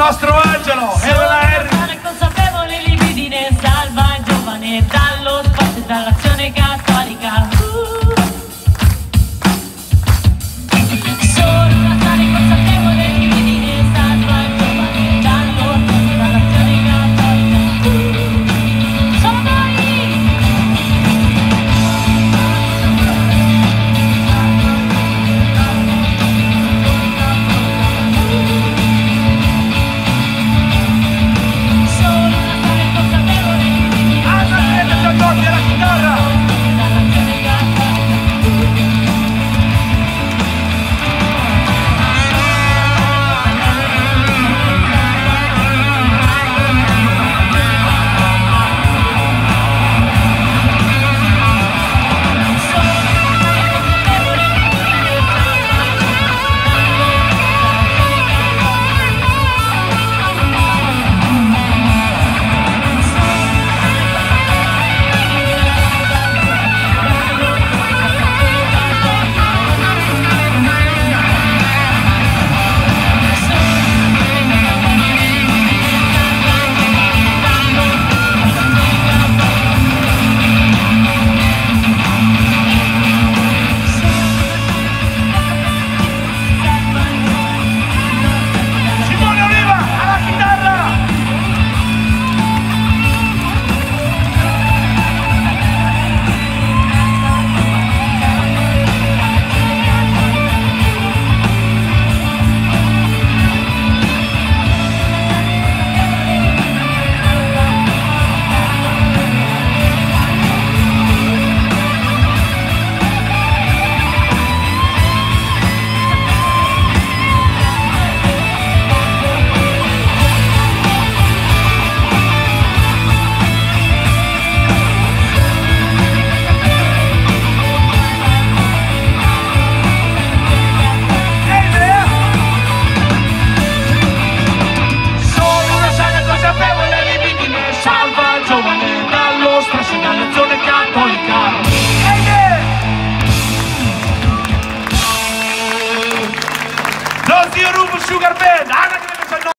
nostro angelo, Elena Sugar Band,